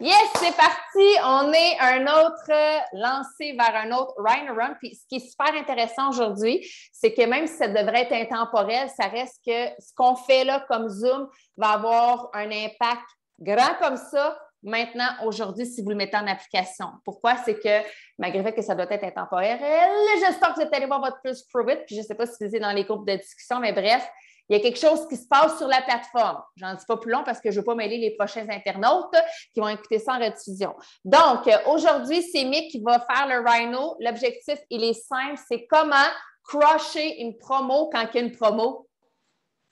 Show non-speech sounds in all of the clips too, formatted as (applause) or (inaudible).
Yes, c'est parti. On est un autre euh, lancé vers un autre Rhino Run. Puis ce qui est super intéressant aujourd'hui, c'est que même si ça devrait être intemporel, ça reste que ce qu'on fait là comme Zoom va avoir un impact grand comme ça maintenant, aujourd'hui, si vous le mettez en application. Pourquoi? C'est que, malgré le fait que ça doit être intemporel, j'espère que vous êtes allé voir votre plus Prove It, puis je ne sais pas si vous êtes dans les groupes de discussion, mais bref, il y a quelque chose qui se passe sur la plateforme. J'en dis pas plus long parce que je ne veux pas mêler les prochains internautes qui vont écouter ça en rediffusion. Donc, aujourd'hui, c'est Mick qui va faire le Rhino. L'objectif, il est simple, c'est comment crusher une promo quand il y a une promo.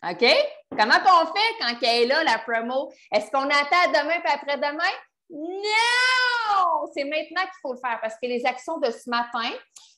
OK? Comment on fait quand elle est là, la promo? Est-ce qu'on attend demain et après-demain? Non! C'est maintenant qu'il faut le faire parce que les actions de ce matin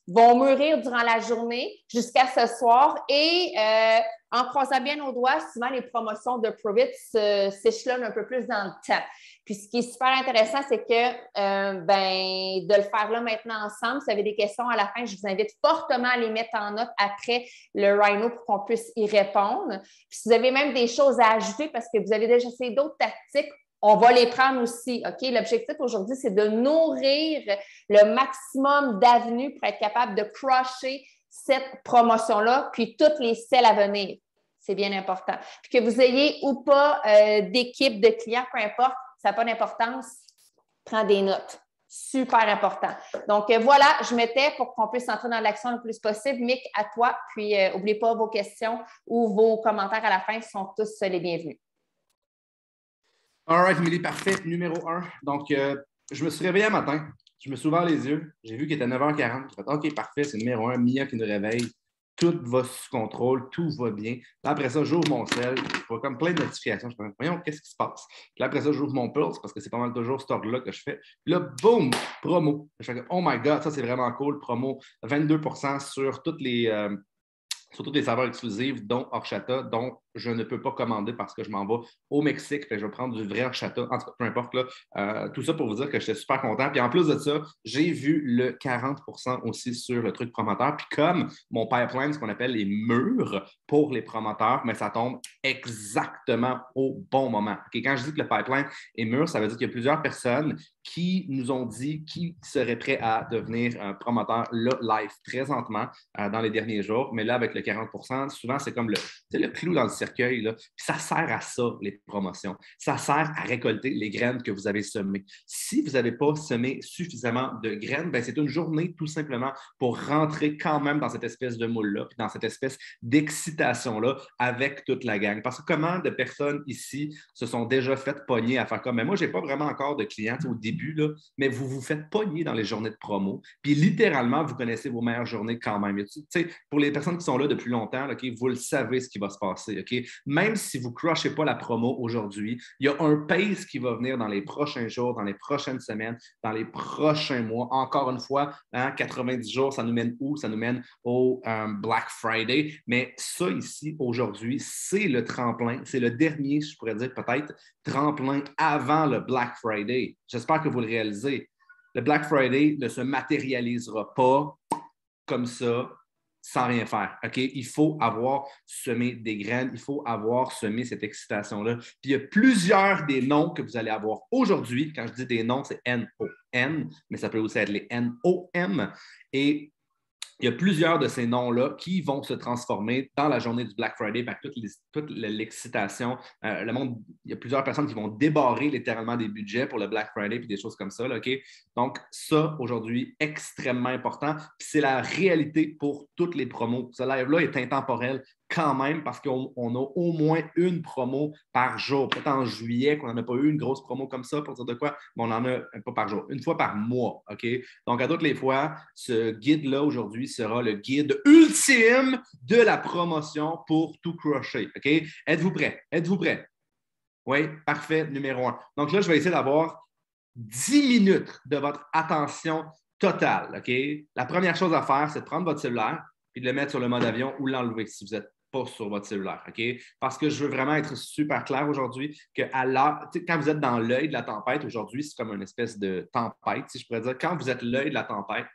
vont mûrir durant la journée jusqu'à ce soir et euh, en croisant bien nos doigts, souvent les promotions de Provit s'échelonnent un peu plus dans le temps. Puis ce qui est super intéressant, c'est que euh, ben, de le faire là maintenant ensemble, si vous avez des questions à la fin, je vous invite fortement à les mettre en note après le Rhino pour qu'on puisse y répondre. Puis si vous avez même des choses à ajouter parce que vous avez déjà essayé d'autres tactiques, on va les prendre aussi. OK? L'objectif aujourd'hui, c'est de nourrir le maximum d'avenues pour être capable de crusher cette promotion-là, puis toutes les celles à venir. C'est bien important. Puis que vous ayez ou pas euh, d'équipe de clients, peu importe, ça n'a pas d'importance. Prends des notes. Super important. Donc, euh, voilà, je mettais pour qu'on puisse entrer dans l'action le plus possible. Mick, à toi. Puis, n'oubliez euh, pas vos questions ou vos commentaires à la fin sont tous les bienvenus. All right, Emily, parfait. Numéro un. Donc, euh, je me suis réveillé un matin. Je me suis ouvert les yeux. J'ai vu qu'il était 9h40. J'ai fait OK, parfait, c'est numéro un. Mia qui nous réveille. Tout va sous contrôle, tout va bien. après ça, j'ouvre mon sel. Je vois comme plein de notifications. Je me dis, voyons, qu'est-ce qui se passe? Puis après ça, j'ouvre mon Pulse parce que c'est pas mal toujours ce ordre-là que je fais. Puis là, boum, promo. Je fais oh my God, ça c'est vraiment cool. Promo 22% sur toutes les. Euh, sur toutes les saveurs exclusives, dont Horchata, dont je ne peux pas commander parce que je m'en vais au Mexique. je vais prendre du vrai horchata. En tout cas, peu importe. Là, euh, tout ça pour vous dire que j'étais super content. Puis en plus de ça, j'ai vu le 40% aussi sur le truc promoteur. Puis comme mon pipeline, ce qu'on appelle les murs pour les promoteurs, mais ça tombe exactement au bon moment. Quand je dis que le pipeline est mûr, ça veut dire qu'il y a plusieurs personnes qui nous ont dit qui seraient prêts à devenir un promoteur là, live présentement euh, dans les derniers jours. Mais là, avec le 40% souvent, c'est comme le, clou dans le Là. ça sert à ça, les promotions. Ça sert à récolter les graines que vous avez semées. Si vous n'avez pas semé suffisamment de graines, ben, c'est une journée tout simplement pour rentrer quand même dans cette espèce de moule-là, puis dans cette espèce d'excitation-là avec toute la gang. Parce que comment de personnes ici se sont déjà faites pogner à faire comme, mais moi, je n'ai pas vraiment encore de clients au début, là, mais vous vous faites pogner dans les journées de promo. Puis littéralement, vous connaissez vos meilleures journées quand même. pour les personnes qui sont là depuis longtemps, vous le savez ce qui va se passer. Même si vous ne crushez pas la promo aujourd'hui, il y a un pace qui va venir dans les prochains jours, dans les prochaines semaines, dans les prochains mois. Encore une fois, 90 hein, jours, ça nous mène où? Ça nous mène au euh, Black Friday. Mais ça ici, aujourd'hui, c'est le tremplin. C'est le dernier, je pourrais dire peut-être, tremplin avant le Black Friday. J'espère que vous le réalisez. Le Black Friday ne se matérialisera pas comme ça sans rien faire. OK? Il faut avoir semé des graines, il faut avoir semé cette excitation-là. Puis il y a plusieurs des noms que vous allez avoir aujourd'hui. Quand je dis des noms, c'est N-O-N, mais ça peut aussi être les N-O-M. Et il y a plusieurs de ces noms-là qui vont se transformer dans la journée du Black Friday, toute l'excitation. Euh, le monde, il y a plusieurs personnes qui vont débarrer littéralement des budgets pour le Black Friday et des choses comme ça. Donc, ça, aujourd'hui, extrêmement important. C'est la réalité pour toutes les promos. Ce live-là est intemporel quand même parce qu'on a au moins une promo par jour. Peut-être en juillet qu'on n'en a pas eu une grosse promo comme ça pour dire de quoi, mais on en a pas par jour, une fois par mois. OK? Donc, à toutes les fois, ce guide-là aujourd'hui sera le guide ultime de la promotion pour tout crochet. OK? Êtes-vous prêts? Êtes-vous prêts? Oui, parfait, numéro un. Donc là, je vais essayer d'avoir 10 minutes de votre attention totale. OK? La première chose à faire, c'est de prendre votre cellulaire et de le mettre sur le mode avion ou l'enlever si vous êtes sur votre cellulaire. Parce que je veux vraiment être super clair aujourd'hui que quand vous êtes dans l'œil de la tempête aujourd'hui, c'est comme une espèce de tempête, si je pourrais dire. Quand vous êtes l'œil de la tempête,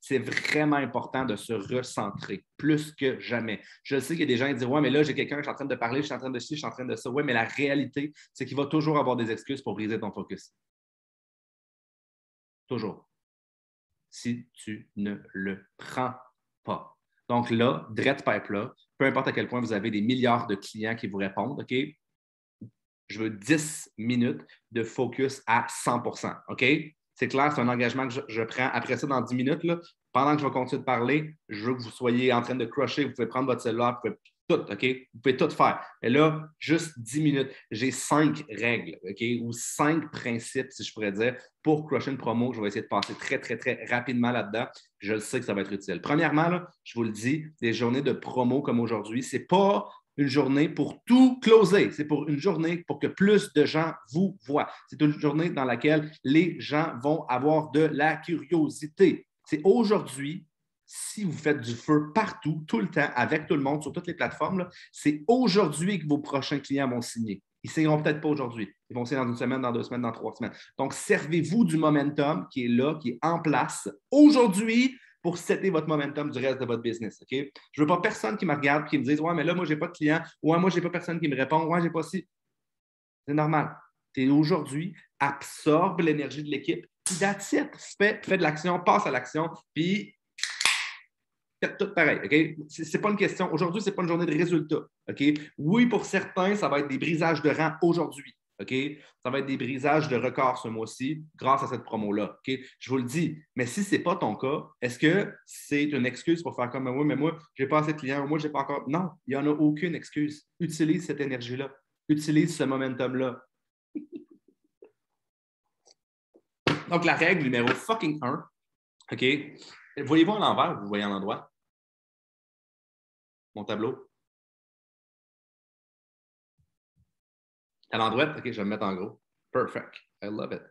c'est vraiment important de se recentrer plus que jamais. Je sais qu'il y a des gens qui disent Ouais, mais là, j'ai quelqu'un, je suis en train de parler, je suis en train de ci, je suis en train de ça. Oui, mais la réalité, c'est qu'il va toujours avoir des excuses pour briser ton focus. Toujours. Si tu ne le prends pas. Donc là, Dread Pipe là, peu importe à quel point vous avez des milliards de clients qui vous répondent, OK? Je veux 10 minutes de focus à 100% OK? C'est clair, c'est un engagement que je, prends. Après ça, dans 10 minutes, là, pendant que je vais continuer de parler, je veux que vous soyez en train de crusher. Vous pouvez prendre votre cellulaire, vous pouvez tout, OK? Vous pouvez tout faire. Et là, juste 10 minutes. J'ai cinq règles, OK? Ou cinq principes, si je pourrais dire, pour crusher une promo. Je vais essayer de passer très, très, très rapidement là-dedans. Je le sais que ça va être utile. Premièrement, je vous le dis, des journées de promo comme aujourd'hui, ce n'est pas une journée pour tout closer. C'est pour une journée pour que plus de gens vous voient. C'est une journée dans laquelle les gens vont avoir de la curiosité. C'est aujourd'hui, si vous faites du feu partout, tout le temps, avec tout le monde, sur toutes les plateformes, c'est aujourd'hui que vos prochains clients vont signer. Ils ne signeront peut-être pas aujourd'hui. Ils vont signer dans une semaine, dans deux semaines, dans trois semaines. Donc, servez-vous du momentum qui est là, qui est en place aujourd'hui pour setter votre momentum du reste de votre business. Je ne veux pas personne qui me regarde et qui me dise Ouais, mais là, moi, je n'ai pas de client. Ouais, moi, je n'ai pas personne qui me répond. Ouais, j'ai pas si. C'est normal. Tu aujourd'hui, absorbe l'énergie de l'équipe. That's it. Fais de l'action, passe à l'action, puis tout pareil. OK? Ce n'est pas une question. Aujourd'hui, ce n'est pas une journée de résultats. OK? Oui, pour certains, ça va être des brisages de rang aujourd'hui. OK? Ça va être des brisages de records ce mois-ci grâce à cette promo-là. OK? Je vous le dis. Mais si ce n'est pas ton cas, est-ce que c'est une excuse pour faire comme oui, mais moi, je n'ai pas assez de clients, moi, je n'ai pas encore. Non, il n'y en a aucune excuse. Utilise cette énergie-là. Utilise ce momentum-là. (laughs) Donc, la règle numéro fucking 1, OK? Voyez-vous à l'envers ou vous voyez à l'endroit? Mon tableau? À l'endroit? OK, je vais me mettre en gros. Perfect. I love it.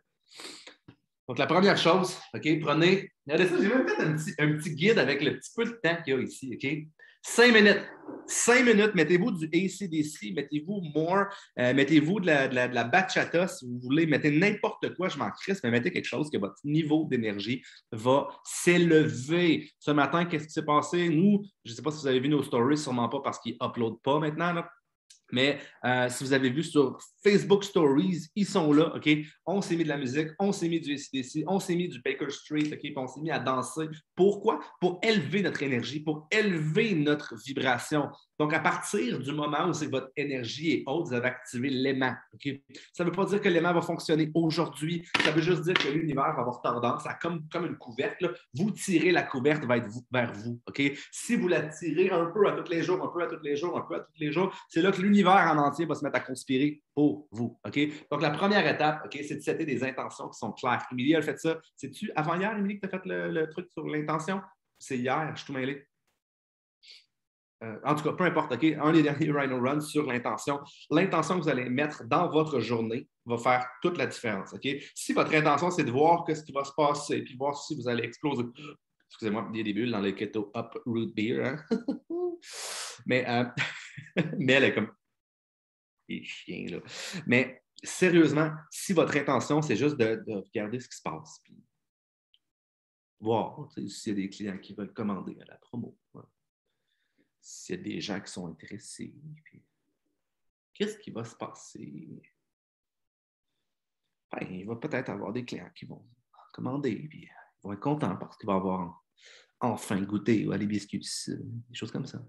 Donc, la première chose, OK, prenez. Regardez ça, j'ai même fait un petit, un petit, guide avec le petit peu de temps qu'il y a ici, OK? Cinq minutes. Cinq minutes, mettez-vous du ACDC, mettez-vous more, euh, mettez-vous de la, de, la, bachata si vous voulez, mettez n'importe quoi, je m'en crisse, mais mettez quelque chose que votre niveau d'énergie va s'élever. Ce matin, qu'est-ce qui s'est passé? Nous, je ne sais pas si vous avez vu nos stories, sûrement pas parce qu'ils n'uploadent pas maintenant. Mais euh, si vous avez vu sur Facebook Stories, ils sont là, OK? On s'est mis de la musique, on s'est mis du SCDC, on s'est mis du Baker Street, OK? Puis on s'est mis à danser. Pourquoi? Pour élever notre énergie, pour élever notre vibration. Donc, à partir du moment où c'est votre énergie est haute, vous avez activé l'aimant. Ça ne veut pas dire que l'aimant va fonctionner aujourd'hui. Ça veut juste dire que l'univers va avoir tendance à, comme, comme une couvercle, vous tirez la couverte vers vous. Vers vous Si vous la tirez un peu à tous les jours, un peu à tous les jours, un peu à tous les jours, c'est là que l'univers en entier va se mettre à conspirer pour vous. Donc, la première étape, c'est de setter des intentions qui sont claires. Émilie, elle fait ça. C'est-tu avant hier, Émilie, que tu as fait le, le truc sur l'intention? C'est hier, je suis tout mêlé. Euh, en tout cas, peu importe, OK, un des (laughs) derniers Rhino Run sur l'intention. L'intention que vous allez mettre dans votre journée va faire toute la différence. OK? Si votre intention, c'est de voir ce qui va se passer, puis voir si vous allez exploser. Excusez-moi, il y a des bulles dans le keto up root beer. Hein? (laughs) mais, euh, (laughs) mais elle est comme. Les chiens, là. Mais sérieusement, si votre intention, c'est juste de, regarder ce qui se passe, puis voir s'il y a des clients qui veulent commander à la promo s'il y a des gens qui sont intéressés. Qu'est-ce qui va se passer? Ben, il va peut-être avoir des clients qui vont commander, puis ils vont être contents parce qu'ils vont avoir enfin goûté à l'hibiscus, des choses comme ça.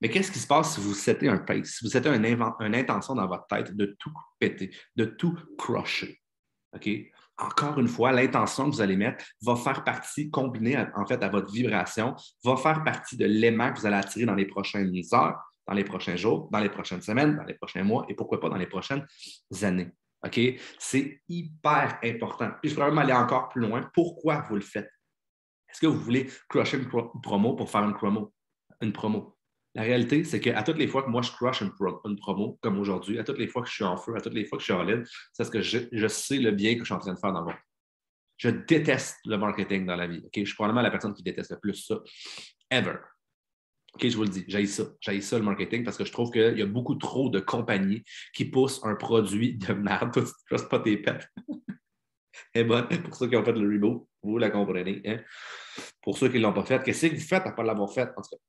Mais qu'est-ce qui se passe si vous settez un pace, si vous settez une, une intention dans votre tête de tout péter, de tout crusher? OK? Encore une fois, l'intention que vous allez mettre va faire partie, combinée en fait à votre vibration, va faire partie de l'aimant que vous allez attirer dans les prochaines heures, dans les prochains jours, dans les prochaines semaines, dans les prochains mois et pourquoi pas dans les prochaines années. OK? C'est hyper important. Puis je pourrais même aller encore plus loin. Pourquoi vous le faites? Est-ce que vous voulez crusher une promo pour faire une promo? Une promo? La réalité, c'est qu'à toutes les fois que moi je crush une, promo, comme aujourd'hui, à toutes les fois que je suis en feu, à toutes les fois que je suis en ligne, c'est parce que je, sais le bien que je suis en train de faire dans monde. Je déteste le marketing dans la vie. Je suis probablement la personne qui déteste le plus ça, ever. Je vous le dis, j'ai ça. J'ai ça le marketing parce que je trouve qu'il y a beaucoup trop de compagnies qui poussent un produit de merde. (laughs) Tu ne pas tes pets. (laughs) Et bon, pour ceux qui ont fait le reboot, vous la comprenez. Hein? Pour ceux qui ne l'ont pas fait, qu'est-ce que vous faites à pas l'avoir fait? En tout cas,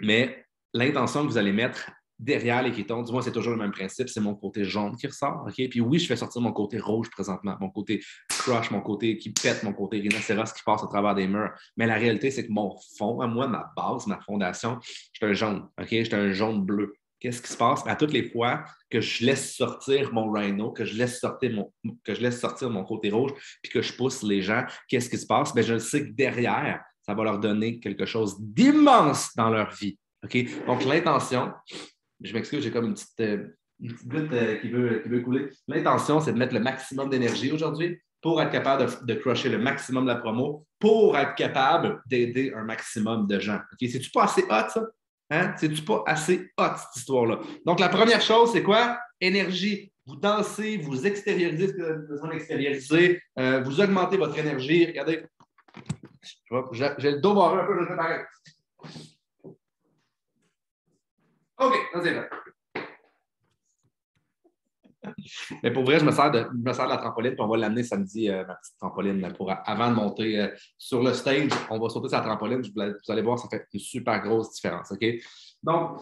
mais l'intention que vous allez mettre derrière les kétons, du moins, c'est toujours le même principe, c'est mon côté jaune qui ressort. OK? Puis oui, je fais sortir mon côté rouge présentement, mon côté crush, mon côté qui pète, mon côté rhinocéros qui passe à travers des murs. Mais la réalité, c'est que mon fond, à moi, ma base, ma fondation, je suis un jaune. OK? Je suis un jaune bleu. Qu'est-ce qui se passe? À toutes les fois que je laisse sortir mon rhino, que je laisse sortir mon, que je laisse sortir mon côté rouge, puis que je pousse les gens, qu'est-ce qui se passe? Bien, je sais que derrière, ça va leur donner quelque chose d'immense dans leur vie. OK? Donc, l'intention, je m'excuse, j'ai comme une petite, euh, goutte euh, qui, veut, qui veut couler. L'intention, c'est de mettre le maximum d'énergie aujourd'hui pour être capable de, de, crusher le maximum de la promo, pour être capable d'aider un maximum de gens. OK? C'est-tu pas assez hot, ça? Hein? C'est-tu pas assez hot, cette histoire-là? Donc, la première chose, c'est quoi? Énergie. Vous dansez, vous extériorisez ce que vous avez besoin d'extérioriser, euh, vous augmentez votre énergie. Regardez, j'ai le dos barré un peu, je vais. OK, c'est vrai. Mais pour vrai, je me sers de, me sers de la trampoline, puis on va l'amener samedi, euh, ma petite trampoline, pour, avant de monter euh, sur le stage. On va sauter la trampoline. Vous allez voir, ça fait une super grosse différence. OK? Donc,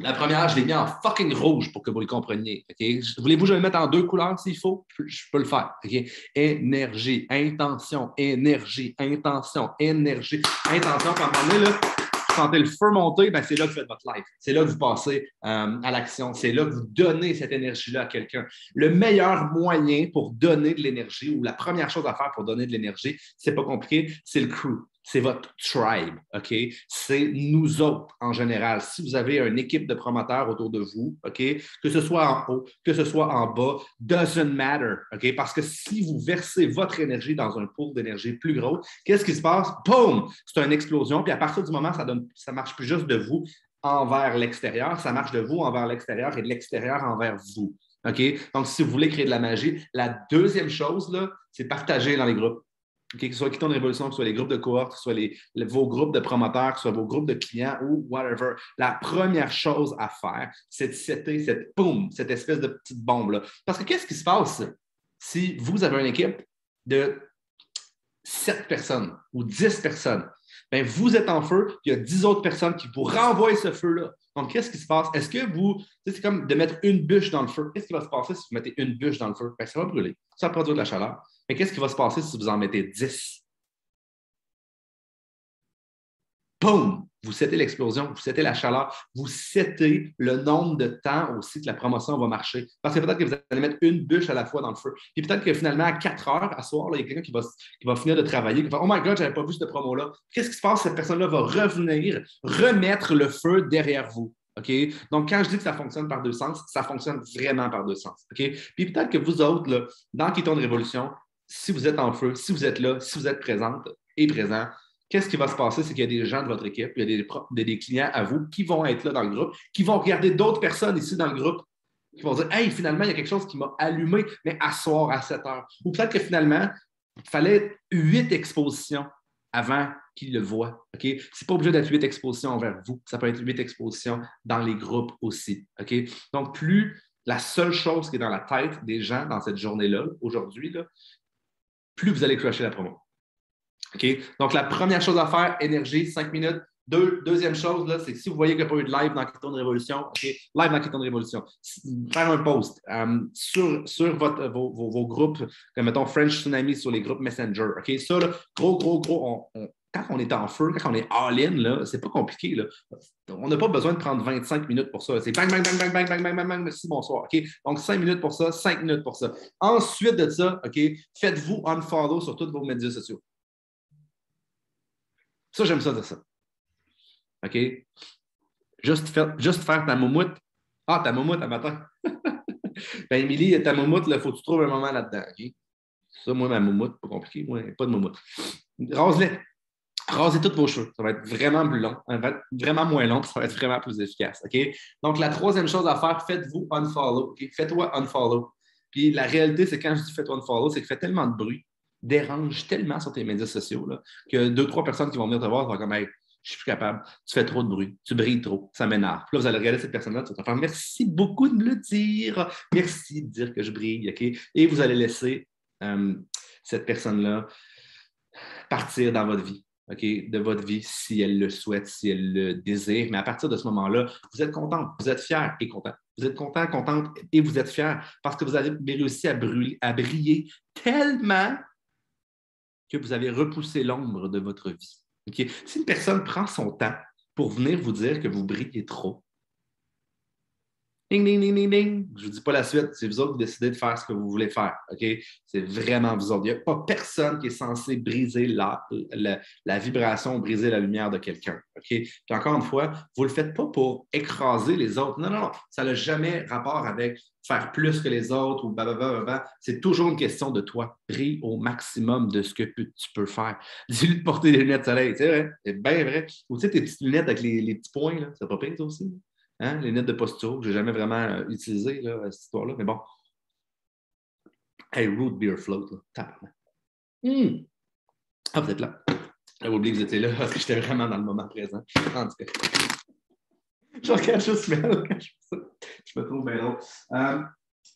la première, je l'ai mis en fucking rouge pour que vous le compreniez. OK? Voulez-vous que je le mette en deux couleurs s'il faut? Je peux le faire. OK? Énergie, intention, énergie, intention, énergie, intention. Comme on est là, sentez le feu monter, ben c'est là que vous faites votre life. C'est là que vous passez euh, à l'action. C'est là que vous donnez cette énergie-là à quelqu'un. Le meilleur moyen pour donner de l'énergie, ou la première chose à faire pour donner de l'énergie, c'est pas compliqué, c'est le crew c'est votre tribe, OK? C'est nous autres en général. Si vous avez une équipe de promoteurs autour de vous, OK? Que ce soit en haut, que ce soit en bas, doesn't matter, OK? Parce que si vous versez votre énergie dans un pool d'énergie plus gros, qu'est-ce qui se passe? Boum! C'est une explosion. Puis à partir du moment, ça ne ça marche plus juste de vous envers l'extérieur, ça marche de vous envers l'extérieur et de l'extérieur envers vous. OK? Donc, si vous voulez créer de la magie, la deuxième chose, là, c'est partager dans les groupes que ce soit Quittons Révolution, que ce soit les groupes de cohorte, que ce soit vos groupes de promoteurs, que ce soit vos groupes de clients ou whatever, la première chose à faire, c'est de setter cette, boum, cette espèce de petite bombe-là. Parce que qu'est-ce qui se passe si vous avez une équipe de 7 personnes ou 10 personnes? Bien, vous êtes en feu, il y a 10 autres personnes qui vous renvoient ce feu-là. Donc, qu'est-ce qui se passe? Est-ce que vous. C'est comme de mettre une bûche dans le feu. Qu'est-ce qui va se passer si vous mettez une bûche dans le feu? Bien, ça va brûler. Ça va produire de la chaleur. Mais qu'est-ce qui va se passer si vous en mettez 10? Boum! Vous setez l'explosion, vous setez la chaleur, vous setez le nombre de temps aussi que la promotion va marcher. Parce que peut-être que vous allez mettre une bûche à la fois dans le feu. Puis peut-être que finalement, à 4 heures, à soir, il y a quelqu'un qui va, qui va finir de travailler, qui va Oh my God, je n'avais pas vu cette promo-là. Qu'est-ce qui se passe? Cette personne-là va revenir, remettre le feu derrière vous. Donc, quand je dis que ça fonctionne par deux sens, ça fonctionne vraiment par deux sens. Puis peut-être que vous autres, là, dans de Révolution, si vous êtes en feu, si vous êtes là, si vous êtes présente et présent, qu'est-ce qui va se passer? C'est qu'il y a des gens de votre équipe, il y a des, clients à vous qui vont être là dans le groupe, qui vont regarder d'autres personnes ici dans le groupe, qui vont dire Hey, finalement, il y a quelque chose qui m'a allumé, mais à soir, à 7 heures. Ou peut-être que finalement, il fallait huit expositions avant qu'ils le voient. OK? Ce n'est pas obligé d'être huit expositions envers vous. Ça peut être huit expositions dans les groupes aussi. Donc, plus la seule chose qui est dans la tête des gens dans cette journée-là, aujourd'hui, plus vous allez clocher la promo. Donc, la première chose à faire, énergie, cinq minutes. deuxième chose, c'est que si vous voyez qu'il n'y a pas eu de live dans Keton de Révolution, OK? Live dans Keton de Révolution, faire un post euh, sur, vos, groupes, comme mettons French Tsunami sur les groupes Messenger. OK? Ça, gros, gros, gros, quand on est en feu, quand on est all-in, c'est pas compliqué. Là. On n'a pas besoin de prendre 25 minutes pour ça. C'est bang, bang, bang, bang, bang, bang, bang, bang, bang, merci, bonsoir. OK? Donc, 5 minutes pour ça, 5 minutes pour ça. Ensuite de ça, OK, faites-vous unfollow sur tous vos médias sociaux. Ça, j'aime ça de ça. OK? Juste, faire, juste faire ta moumoute. Ah, ta moumoute à matin. (laughs) ben, Émilie, ta moumoute, il faut que tu trouves un moment là-dedans. Ça, moi, ma moumoute, pas compliqué. Moi, pas de moumoute. Rase-les. Rasez tous vos cheveux. Ça va être vraiment plus long, vraiment moins long, ça va être vraiment plus efficace. OK? Donc, la troisième chose à faire, faites-vous unfollow. OK? Faites-toi unfollow. Puis la réalité, c'est quand je dis faites-toi unfollow, c'est que fait tellement de bruit, dérange tellement sur tes médias sociaux là, que deux, trois personnes qui vont venir te voir vont comme hey, je suis plus capable, tu fais trop de bruit, tu brilles trop, ça m'énerve. Puis là, vous allez regarder cette personne-là, tu vas faire merci beaucoup de me le dire, merci de dire que je brille, OK? Et vous allez laisser euh, cette personne-là partir dans votre vie de votre vie si elle le souhaite, si elle le désire. Mais à partir de ce moment-là, vous êtes content, vous êtes fier et content. Vous êtes content, contente et vous êtes fier parce que vous avez réussi à, brûler, à briller tellement que vous avez repoussé l'ombre de votre vie. Si une personne prend son temps pour venir vous dire que vous brillez trop, Ding, ding, ding, ding, ding. Je ne vous dis pas la suite. C'est vous autres qui décidez de faire ce que vous voulez faire. OK? C'est vraiment vous autres. Il n'y a pas personne qui est censé briser la, la, vibration, briser la lumière de quelqu'un. OK? Puis encore une fois, vous ne le faites pas pour écraser les autres. Non, non, non. Ça n'a jamais rapport avec faire plus que les autres ou blablabla. C'est toujours une question de toi. Brille au maximum de ce que tu peux faire. (laughs) Dis-lui de porter des lunettes de soleil. C'est vrai. C'est bien vrai. Ou tu sais, tes petites lunettes avec les, les petits points, là. C'est pas pire, aussi? Hein? Les lunettes de posture, je n'ai jamais vraiment euh, utilisé là, cette histoire-là, mais bon. Hey, Root Beer Float, là. Mmh. Ah, vous êtes là. J'avais oublié que vous étiez là parce que j'étais vraiment dans le moment présent. En tout cas. Je regarde juste mal quand je fais ça. Je me trouve bien drôle. Euh,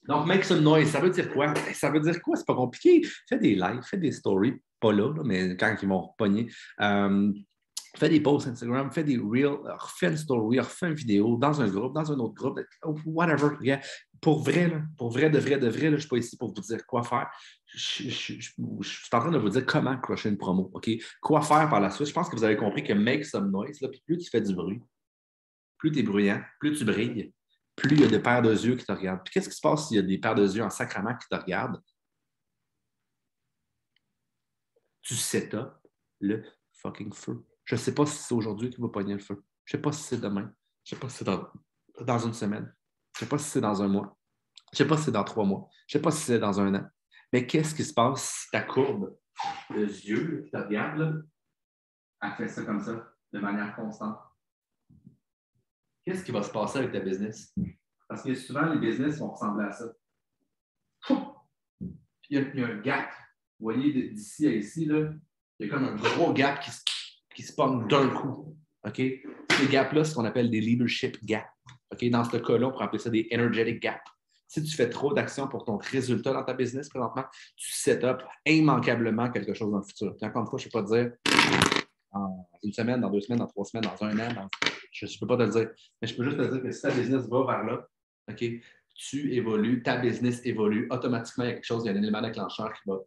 donc, make some noise, ça veut dire quoi? Ça veut dire quoi? C'est pas compliqué. Fais des lives, fais des stories, pas là, mais quand ils vont repogner. Euh, fais des posts Instagram, fais des reels, refais une story, refais une vidéo dans un groupe, dans un autre groupe, whatever. Pour vrai, pour vrai, de vrai, de vrai, je ne suis pas ici pour vous dire quoi faire. Je, suis en train de vous dire comment crocher une promo. OK? Quoi faire par la suite? Je pense que vous avez compris que make some noise, puis plus tu fais du bruit, plus tu es bruyant, plus tu brilles, plus il y a des paires de yeux qui te regardent. Puis qu'est-ce qui se passe s'il y a des paires de yeux en sacrament qui te regardent? Tu set up le fucking feu. Je ne sais pas si c'est aujourd'hui qu'il va pogner le feu. Je ne sais pas si c'est demain. Je ne sais pas si c'est dans, une semaine. Je ne sais pas si c'est dans un mois. Je ne sais pas si c'est dans trois mois. Je ne sais pas si c'est dans un an. Mais qu'est-ce qui se passe si ta courbe de yeux te regarde, elle fait ça comme ça, de manière constante? Qu'est-ce qui va se passer avec ta business? Parce que souvent, les business vont ressembler à ça. Il y, a, il y a un gap. Vous voyez, d'ici à ici, là, il y a comme un gros gap qui se qui se forment d'un coup. OK? Ces gaps-là, ce qu'on appelle des leadership gaps. OK? Dans ce cas-là, on pourrait appeler ça des energetic gaps. Si tu fais trop d'actions pour ton résultat dans ta business présentement, tu set up immanquablement quelque chose dans le futur. encore une fois, je ne sais pas te dire dans une semaine, dans deux semaines, dans trois semaines, dans un an, je ne peux pas te le dire. Mais je peux juste te dire que si ta business va vers là, OK, tu évolues, ta business évolue, automatiquement, il y a quelque chose, il y a un élément déclencheur qui va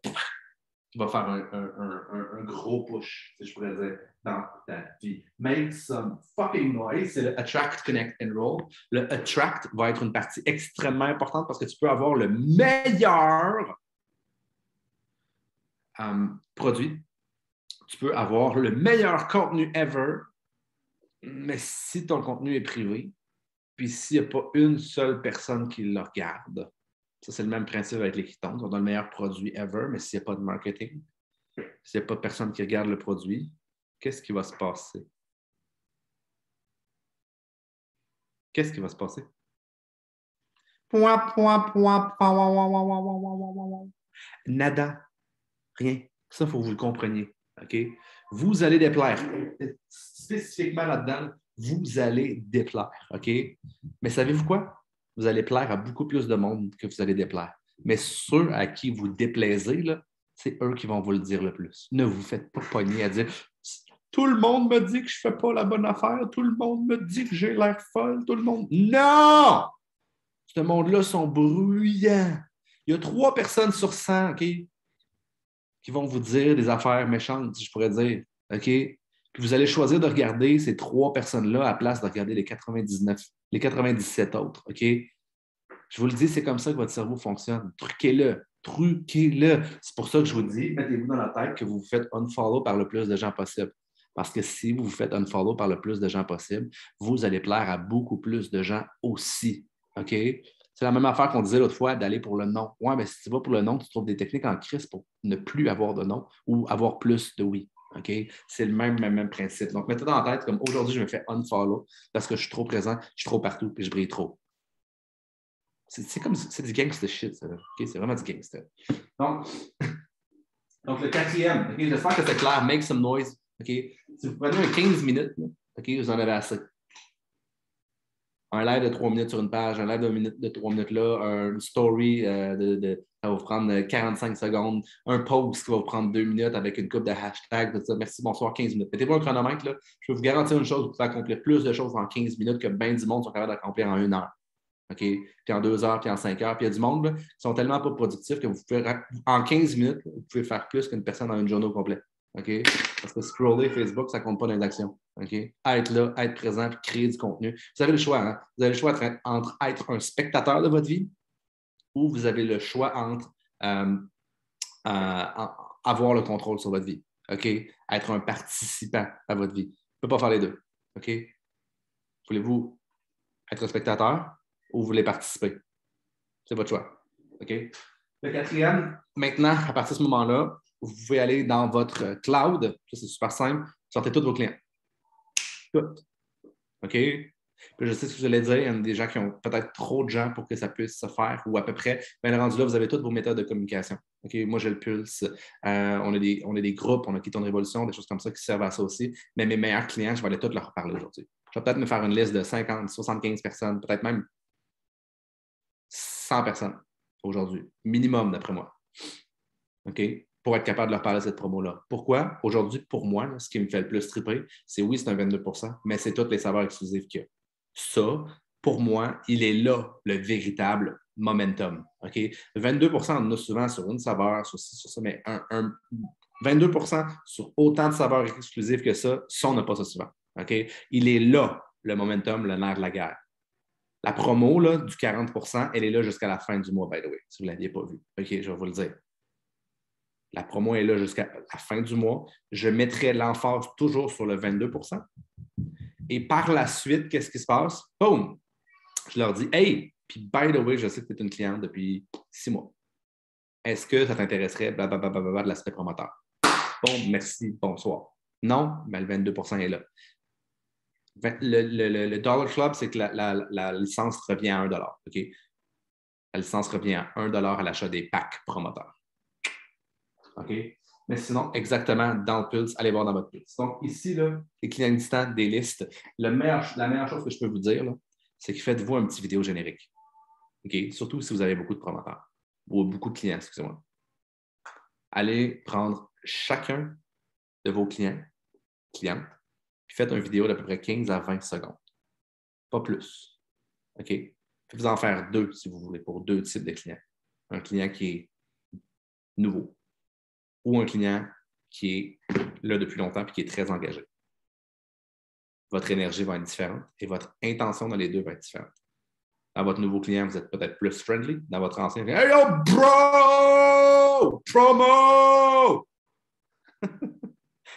va faire un, gros push, si je pourrais dire, dans ta vie. Make some fucking noise, c'est le Attract, Connect, Enroll. Le Attract va être une partie extrêmement importante parce que tu peux avoir le meilleur euh, produit, tu peux avoir le meilleur contenu ever, mais si ton contenu est privé, puis s'il n'y a pas une seule personne qui le regarde, ça, c'est le même principe avec les quittons. On a le meilleur produit ever, mais s'il n'y a pas de marketing, s'il n'y a pas de personne qui regarde le produit, qu'est-ce qui va se passer? Qu'est-ce qui va se passer? Nada. Rien. Ça, il faut que vous le compreniez. OK? Vous allez déplaire. Spécifiquement là-dedans, vous allez déplaire. OK? Mais savez-vous quoi? Vous allez plaire à beaucoup plus de monde que vous allez déplaire. Mais ceux à qui vous déplaisez, c'est eux qui vont vous le dire le plus. Ne vous faites pas pogner à dire Tout le monde me dit que je ne fais pas la bonne affaire, tout le monde me dit que j'ai l'air folle, tout le monde. Non! Ce monde-là sont bruyants. Il y a trois personnes sur 100 qui vont vous dire des affaires méchantes, si je pourrais dire. OK? Puis vous allez choisir de regarder ces trois personnes-là à place de regarder les 99 les 97 autres. OK? Je vous le dis, c'est comme ça que votre cerveau fonctionne. Truquez-le. Truquez-le. C'est pour ça que je vous dis, mettez-vous dans la tête que vous vous faites unfollow par le plus de gens possible. Parce que si vous vous faites unfollow par le plus de gens possible, vous allez plaire à beaucoup plus de gens aussi. OK? C'est la même affaire qu'on disait l'autre fois d'aller pour le nom. Ouais, mais si tu vas pour le nom, tu trouves des techniques en crise pour ne plus avoir de nom ou avoir plus de oui. OK? C'est le même, même, principe. Donc, mettez dans la tête comme aujourd'hui, je me fais unfollow parce que je suis trop présent, je suis trop partout et je brille trop. C'est comme c'est du gangster shit, ça. C'est vraiment du gangster. (laughs) Donc, le quatrième, OK? J'espère que c'est clair. Make some noise. OK? Si vous prenez un 15 minutes, vous en avez assez. un live de trois minutes sur une page, un live de, minute, de trois minutes là, un story euh, de, ça va vous prendre 45 secondes, un post qui va vous prendre deux minutes avec une coupe de hashtag. Merci, bonsoir, 15 minutes. Mettez-vous un chronomètre, là. Je peux vous garantir une chose, vous pouvez accomplir plus de choses en 15 minutes que bien du monde sont capables d'accomplir en une heure. OK? Puis en deux heures, puis en cinq heures. Puis il y a du monde là, qui sont tellement pas productifs que vous pouvez, en 15 minutes, vous pouvez faire plus qu'une personne dans une journée complète. OK? Parce que scroller Facebook, ça compte pas dans les actions. OK? Être là, être présent, créer du contenu. Vous avez le choix. Hein? Vous avez le choix entre être un spectateur de votre vie ou vous avez le choix entre euh, euh, avoir le contrôle sur votre vie. OK? Être un participant à votre vie. Vous ne pouvez pas faire les deux. OK? Voulez-vous être spectateur ou vous voulez participer? C'est votre choix. OK? Le quatrième, maintenant, à partir de ce moment-là, vous pouvez aller dans votre cloud. Ça, c'est super simple. Sortez tous vos clients. Tout. OK? Je sais ce que vous allez dire, il y a des gens qui ont peut-être trop de gens pour que ça puisse se faire, ou à peu près. Bien, rendu là, vous avez toutes vos méthodes de communication. Moi, j'ai le pulse. Euh, on, a des, on a des groupes, on a Keystone Révolution, des choses comme ça qui servent à ça aussi. Mais mes meilleurs clients, je vais aller tous leur parler aujourd'hui. Je vais peut-être me faire une liste de 50, 75 personnes, peut-être même 100 personnes aujourd'hui, minimum d'après moi. OK? pour être capable de leur parler de cette promo-là. Pourquoi? Aujourd'hui, pour moi, ce qui me fait le plus triper, c'est oui, c'est un 22% mais c'est tous les saveurs exclusifs qu'il y a. Ça, pour moi, il est là le véritable momentum. OK? 22% on a souvent sur une saveur, sur, sur ça, mais un, 22% sur autant de saveurs exclusives que ça, ça, on n'a pas ça souvent. OK? Il est là le momentum, le nerf de la guerre. La promo là, du 40% elle est là jusqu'à la fin du mois, by the way, si vous ne l'aviez pas vu. OK, je vais vous le dire. La promo est là jusqu'à la fin du mois. Je mettrai l'emphase toujours sur le 22 Et par la suite, qu'est-ce qui se passe? Boum! Je leur dis Hey, puis by the way, je sais que tu es une cliente depuis six mois. Est-ce que ça t'intéresserait de l'aspect promoteur? Bon, merci, bonsoir. Non, mais le 22% est là. Le, Dollar Club, c'est que la, licence revient à 1 OK? La licence revient à 1 à l'achat des packs promoteurs. OK? Mais sinon, exactement dans le Pulse, allez voir dans votre Pulse. Donc, ici, là, les clients distants des listes, la meilleure chose que je peux vous dire, c'est que faites-vous un petit vidéo générique. Surtout si vous avez beaucoup de promoteurs ou beaucoup de clients, excusez-moi. Allez prendre chacun de vos clients, clients, puis faites une vidéo d'à peu près 15 à 20 secondes. Pas plus. OK? Faites-vous en faire deux, si vous voulez, pour deux types de clients. Un client qui est nouveau, ou un client qui est là depuis longtemps et qui est très engagé. Votre énergie va être différente et votre intention dans les deux va être différente. Dans votre nouveau client, vous êtes peut-être plus friendly. Dans votre ancien, Hey yo, bro! Promo! (laughs)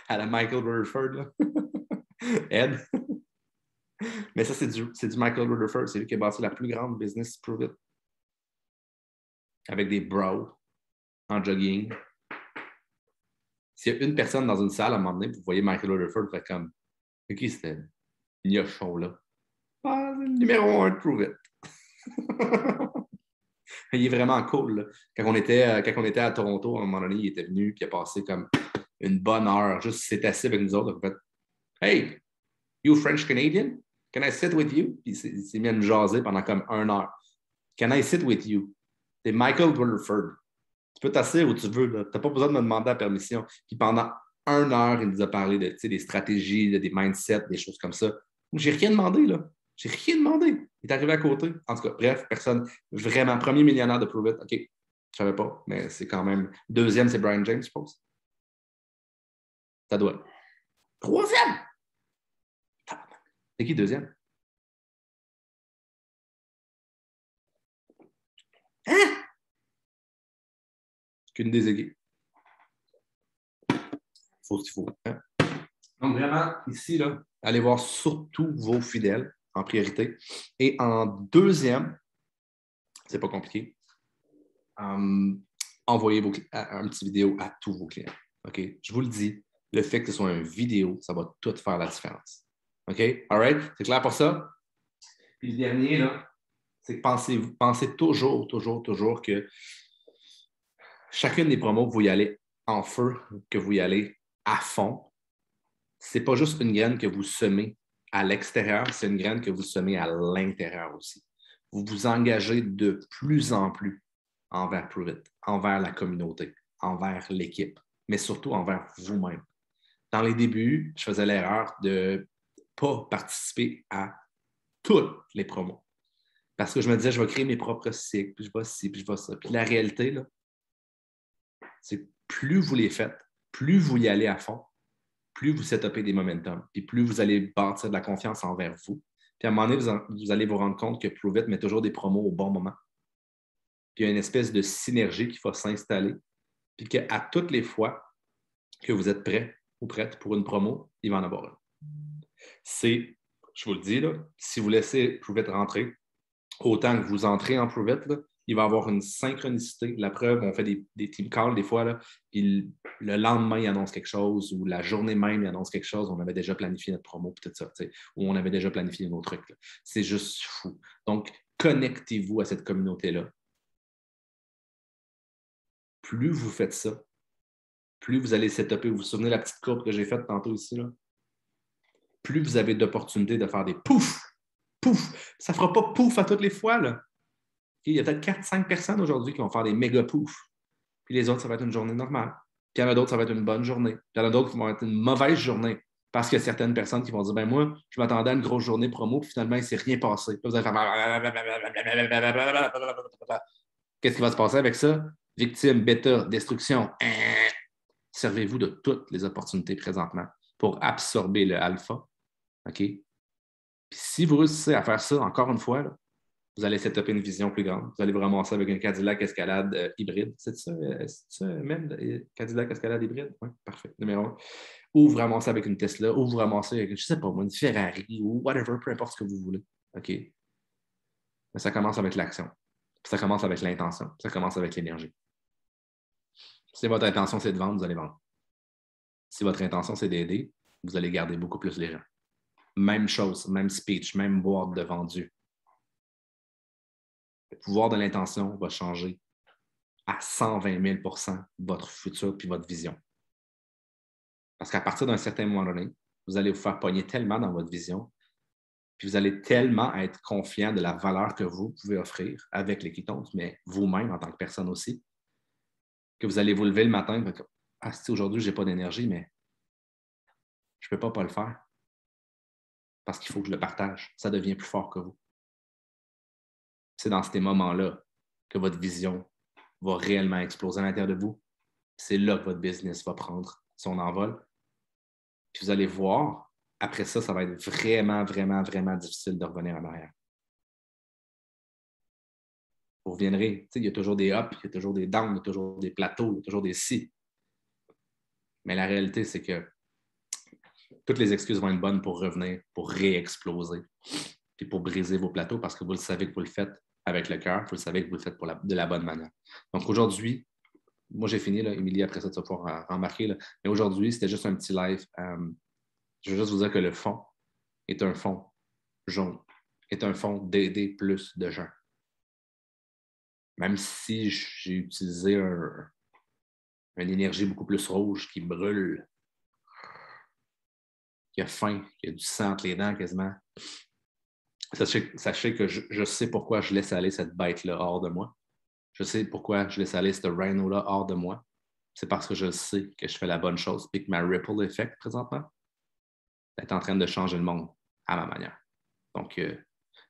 à la Michael Rutherford, là. (laughs) Ed. Mais ça, c'est du, du, Michael Rutherford. C'est lui qui a bâti la plus grande business Prove It. Avec des bros en jogging, s'il y a une personne dans une salle à un moment donné, vous voyez Michael Rutherford, fait comme, qui c'était Niochon, là. Ah, c'est le numéro un Prove It. (laughs) il est vraiment cool. Quand, on était, euh, quand on était à Toronto, à un moment donné, il était venu, puis il a passé comme une bonne heure, juste s'est assis avec nous autres. En fait, Hey, you French Canadian? Can I sit with you? Puis il s'est mis à nous jaser pendant comme une heure. Can I sit with you? C'est Michael Rutherford. Tu peux t'asseoir où tu veux. Tu n'as pas besoin de me demander la permission. Puis pendant une heure, il nous a parlé de, des stratégies, des mindsets, des choses comme ça. J'ai rien demandé, là. J'ai rien demandé. Il est arrivé à côté. En tout cas, bref, personne. Vraiment, premier millionnaire de Prove It. OK. Je ne savais pas, mais c'est quand même. Deuxième, c'est Brian James, je pense. Ça doit. Troisième! C'est qui deuxième? Hein? Qu'une des équipes. Faut faut. Hein? Donc, vraiment, ici, allez voir surtout vos fidèles en priorité. Et en deuxième, c'est pas compliqué, um, envoyez un petit vidéo à tous vos clients. OK? Je vous le dis, le fait que ce soit une vidéo, ça va tout faire la différence. OK? All right? C'est clair pour ça? Puis le dernier, là, c'est que pensez, pensez toujours, toujours, toujours que chacune des promos que vous y allez en feu, que vous y allez à fond, c'est pas juste une graine que vous semez à l'extérieur, c'est une graine que vous semez à l'intérieur aussi. Vous vous engagez de plus en plus envers Prove envers la communauté, envers l'équipe, mais surtout envers vous-même. Dans les débuts, je faisais l'erreur de pas participer à toutes les promos. Parce que je me disais, je vais créer mes propres cycles, puis je vais ci, puis je vais ça. Puis la réalité, là, c'est plus vous les faites, plus vous y allez à fond, plus vous setupez des momentum, puis plus vous allez bâtir de la confiance envers vous. Puis à un moment donné, vous, allez vous rendre compte que Prove It met toujours des promos au bon moment. Puis il y a une espèce de synergie qui va s'installer, puis qu'à toutes les fois que vous êtes prêt ou prête pour une promo, il va en avoir une. Je vous le dis, si vous laissez Prove It rentrer, autant que vous entrez en Prove It, il va avoir une synchronicité. La preuve, on fait des, team calls des fois, le lendemain, il annonce quelque chose, ou la journée même, il annonce quelque chose, on avait déjà planifié notre promo, peut ça, ou on avait déjà planifié nos trucs. C'est juste fou. Donc, connectez-vous à cette communauté-là. Plus vous faites ça, plus vous allez setuper. Vous vous souvenez de la petite courbe que j'ai faite tantôt ici? Là? Plus vous avez d'opportunités de faire des pouf, pouf. Ça ne fera pas pouf à toutes les fois. Là. Il y a peut-être 4-5 personnes aujourd'hui qui vont faire des méga poufs. Puis les autres, ça va être une journée normale. Puis il y en a d'autres, ça va être une bonne journée. Puis il y en a d'autres qui vont être une mauvaise journée. Parce qu'il y a certaines personnes qui vont dire ben moi, je m'attendais à une grosse journée promo, puis finalement, il ne s'est rien passé. vous allez faire (laughs) Qu'est-ce qui va se passer avec ça? Victime, bêta, destruction. Servez-vous de toutes les opportunités présentement pour absorber le alpha. OK? Puis si vous réussissez à faire ça, encore une fois, là, vous allez setuper une vision plus grande. Vous allez vous ramasser avec un Cadillac Escalade euh, hybride. C'est ça, euh, ça, même euh, Cadillac Escalade hybride? Oui, parfait. Numéro un. Ou vous ramassez avec une Tesla, ou vous ramassez avec, je sais pas moi, une Ferrari, ou whatever, peu importe ce que vous voulez. OK? Mais ça commence avec l'action. Ça commence avec l'intention. Ça commence avec l'énergie. Si votre intention, c'est de vendre, vous allez vendre. Si votre intention, c'est d'aider, vous allez garder beaucoup plus les gens. Même chose, même speech, même boîte de vendu le pouvoir de l'intention va changer à 120 000% votre futur puis votre vision. Parce qu'à partir d'un certain moment donné, vous allez vous faire pogner tellement dans votre vision, puis vous allez tellement être confiant de la valeur que vous pouvez offrir avec l'équitance, mais vous-même en tant que personne aussi, que vous allez vous lever le matin et Ah, si aujourd'hui, je n'ai pas d'énergie, mais je ne peux pas pas le faire. Parce qu'il faut que je le partage. Ça devient plus fort que vous c'est dans ces moments-là que votre vision va réellement exploser à l'intérieur de vous. C'est là que votre business va prendre son envol. Puis vous allez voir, après ça, ça va être vraiment, vraiment, vraiment difficile de revenir en arrière. Vous reviendrez. Il y a toujours des ups, il y a toujours des downs, il y a toujours des plateaux, il y a toujours des si. Mais la réalité, c'est que toutes les excuses vont être bonnes pour revenir, pour réexploser, puis pour briser vos plateaux parce que vous le savez que vous le faites avec le cœur, vous savez que vous le faites de la bonne manière. Donc aujourd'hui, moi j'ai fini, là, Émilie, après ça, tu vas pouvoir remarquer, mais aujourd'hui, c'était juste un petit live. Euh, je veux juste vous dire que le fond est un fond jaune, est un fond d'aider plus de gens. Même si j'ai utilisé une énergie beaucoup plus rouge qui brûle, qui a faim, qui a du sang entre les dents quasiment, Sachez, que je, sais pourquoi je laisse aller cette bête-là hors de moi. Je sais pourquoi je laisse aller ce rhino-là hors de moi. C'est parce que je sais que je fais la bonne chose et que ma ripple effect présentement est en train de changer le monde à ma manière. Donc, euh,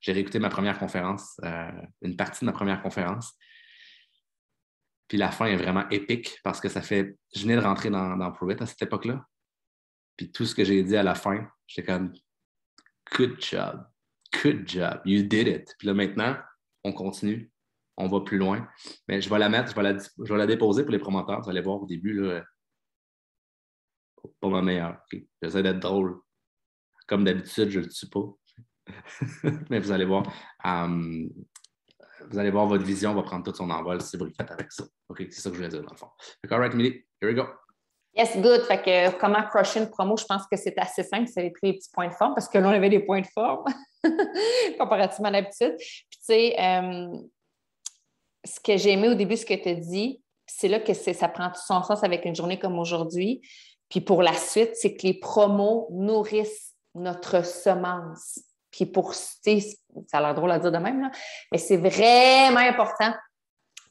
j'ai réécouté ma première conférence, euh, une partie de ma première conférence. Puis la fin est vraiment épique parce que ça fait. Je venais de rentrer dans, dans à cette époque-là. Puis tout ce que j'ai dit à la fin, j'étais comme Good job. Good job, you did it. Puis là, maintenant, on continue, on va plus loin. Mais je vais la mettre, je vais la, je vais la déposer pour les promoteurs. Vous allez voir au début, là, pas ma meilleure. J'essaie d'être drôle. Comme d'habitude, je ne le tue pas. (laughs) Mais vous allez voir, um, vous allez voir, votre vision va prendre tout son envol si vous le faites avec ça. OK, c'est ça que je voulais dire dans le fond. All right, here we go. Yes, good. Fait que comment crusher une promo, je pense que c'est assez simple. C'est les petits points de forme parce que là, on avait des points de forme (laughs) comparativement à l'habitude. Puis, tu sais, euh, ce que j'ai aimé au début, ce que tu as dit, c'est là que ça prend tout son sens avec une journée comme aujourd'hui. Puis pour la suite, c'est que les promos nourrissent notre semence. Puis pour, ça a l'air drôle à dire de même, là, mais c'est vraiment important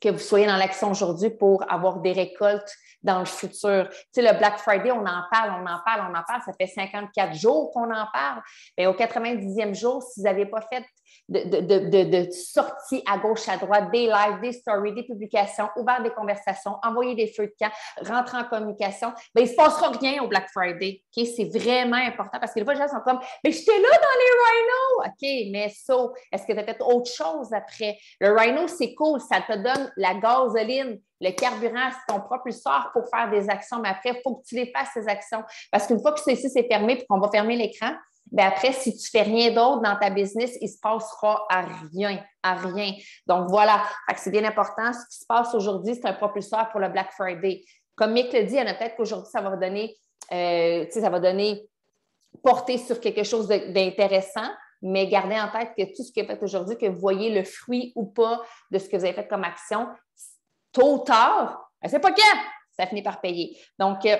que vous soyez dans l'action aujourd'hui pour avoir des récoltes dans le futur. Tu sais, le Black Friday, on en parle, on en parle, on en parle. Ça fait 54 jours qu'on en parle. Mais au 90e jour, si vous n'avez pas fait de, de, de, sorties à gauche, à droite, des lives, des stories, des publications, ouvert des conversations, envoyer des feux de camp, rentrer en communication, bien, il ne se passera rien au Black Friday. C'est vraiment important parce que les gens sont comme Mais j'étais là dans les rhinos. OK, mais ça, est-ce que tu as fait autre chose après? Le rhino, c'est cool, ça te donne la gasoline. Le carburant, c'est ton propulseur pour faire des actions, mais après, il faut que tu les fasses, ces actions. Parce qu'une fois que ceci c'est fermé et qu'on va fermer l'écran, Bien après, si tu fais rien d'autre dans ta business, il ne se passera à rien, à rien. Donc voilà, c'est bien important. Ce qui se passe aujourd'hui, c'est un propulseur pour le Black Friday. Comme Mick le dit, il y en a peut-être qu'aujourd'hui, ça va donner, euh, ça va donner porter sur quelque chose d'intéressant, mais gardez en tête que tout ce qui est fait aujourd'hui, que vous voyez le fruit ou pas de ce que vous avez fait comme action, tôt ou tard, ben, c'est pas quand, ça finit par payer. Donc, euh,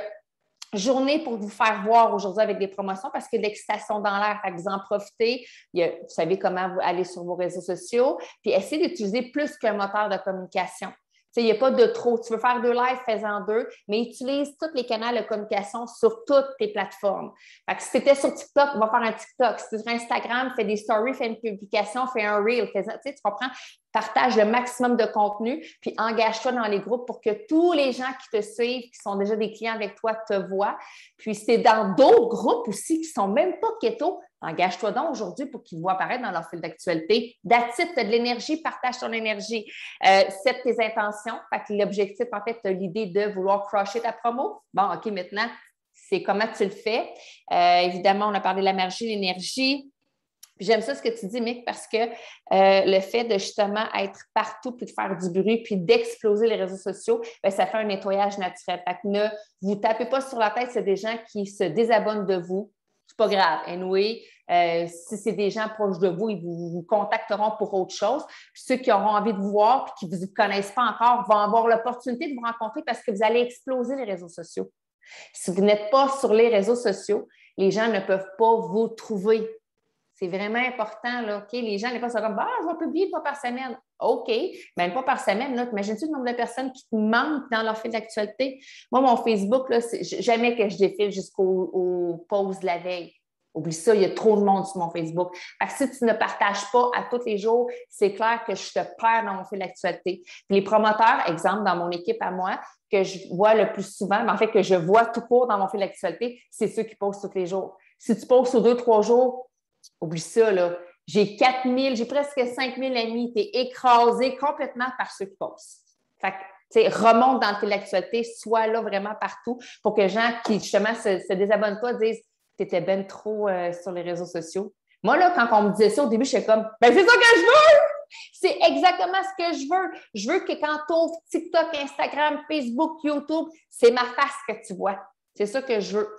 journée pour vous faire voir aujourd'hui avec des promotions parce que l'excitation dans l'air, vous en profitez. vous savez comment aller sur vos réseaux sociaux, puis essayez d'utiliser plus qu'un moteur de communication. Il n'y a pas de trop. Tu veux faire deux lives, fais-en deux, mais utilise tous les canaux de communication sur toutes tes plateformes. si tu étais sur TikTok, va faire un TikTok. Si tu sur Instagram, fais des stories, fais une publication, fais un reel. tu comprends? Partage le maximum de contenu, puis engage-toi dans les groupes pour que tous les gens qui te suivent, qui sont déjà des clients avec toi, te voient. Puis c'est dans d'autres groupes aussi qui ne sont même pas keto, Engage-toi donc aujourd'hui pour qu'ils voient apparaître dans leur fil d'actualité. D'attitude, tu as de l'énergie, partage ton énergie. Euh, tes intentions. l'objectif, en fait, tu as l'idée de vouloir crusher ta promo. Bon, OK, maintenant, c'est comment tu le fais. Euh, évidemment, on a parlé de l'énergie, J'aime ça ce que tu dis, Mick, parce que euh, le fait de justement être partout, puis de faire du bruit, puis d'exploser les réseaux sociaux, bien, ça fait un nettoyage naturel. Fait que ne vous tapez pas sur la tête, c'est des gens qui se désabonnent de vous. C'est pas grave. Anyway, euh, si c'est des gens proches de vous, ils vous, contacteront pour autre chose. ceux qui auront envie de vous voir et qui ne vous connaissent pas encore vont avoir l'opportunité de vous rencontrer parce que vous allez exploser les réseaux sociaux. Si vous n'êtes pas sur les réseaux sociaux, les gens ne peuvent pas vous trouver. C'est vraiment important. Là? Les gens, les fois, sont comme bah, je vais publier une fois par semaine. OK, même pas par semaine. Imagine-tu le nombre de personnes qui te manquent dans leur fil d'actualité? Moi, mon Facebook, là, jamais que je défile jusqu'au pause de la veille. Oublie ça, il y a trop de monde sur mon Facebook. Parce que si tu ne partages pas à tous les jours, c'est clair que je te perds dans mon fil d'actualité. Les promoteurs, exemple, dans mon équipe à moi, que je vois le plus souvent, mais en fait que je vois tout court dans mon fil d'actualité, c'est ceux qui postent tous les jours. Si tu postes aux deux, trois jours, oublie ça, là. J'ai 4000, j'ai presque 5000 amis, tu es écrasé complètement par ceux qui postent. Fait que, remonte dans d'actualité, sois là vraiment partout pour que les gens qui, justement, se, se désabonnent pas disent tu étais ben trop euh, sur les réseaux sociaux. Moi, là, quand on me disait ça au début, j'étais comme, ben c'est ça que je veux! C'est exactement ce que je veux. Je veux que quand tu ouvres TikTok, Instagram, Facebook, YouTube, c'est ma face que tu vois. C'est ça que je veux.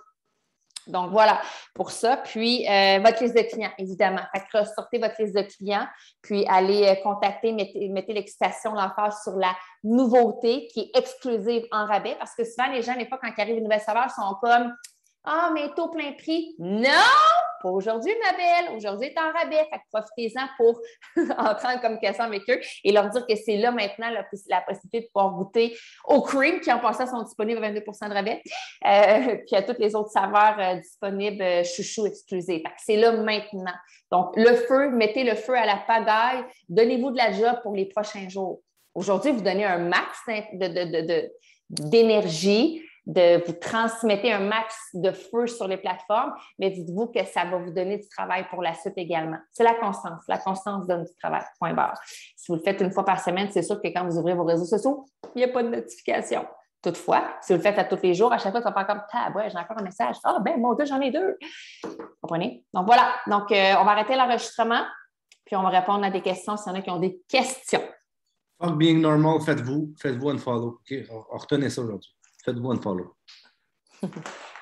Donc voilà pour ça. Puis euh, votre liste de clients, évidemment. Fait que ressortez votre liste de clients, puis allez euh, contacter, mettez, mettez l'excitation, l'emphase sur la nouveauté qui est exclusive en rabais. Parce que souvent, les gens, des fois, quand ils arrivent une nouvelle saveur, sont comme ah, mais taux plein prix? Non! Pas aujourd'hui, ma belle. Aujourd'hui, est en rabais. Fait profitez-en pour entrer (laughs) en communication avec eux et leur dire que c'est là maintenant la, possibilité de pouvoir goûter au cream qui en passant sont disponibles à 22% de rabais. Euh, puis à toutes les autres saveurs euh, disponibles, euh, chouchou exclusifs. c'est là maintenant. Donc, le feu, mettez le feu à la pagaille. Donnez-vous de la job pour les prochains jours. Aujourd'hui, vous donnez un max d'énergie de vous transmettre un max de feu sur les plateformes, mais dites-vous que ça va vous donner du travail pour la suite également. C'est la constance. La constance donne du travail. Point barre. Si vous le faites une fois par semaine, c'est sûr que quand vous ouvrez vos réseaux sociaux, il n'y a pas de notification. Toutefois, si vous le faites à tous les jours, à chaque fois, ça va faire comme Tab, ouais, j'ai encore un message. Ah, ben, mon Dieu, j'en ai deux. Vous comprenez? Donc, voilà. Donc, euh, on va arrêter l'enregistrement, puis on va répondre à des questions s'il y en a qui ont des questions. Fuck being normal, faites-vous, faites-vous un follow. OK? Retenez ça aujourd'hui. Faites-vous follow. (laughs)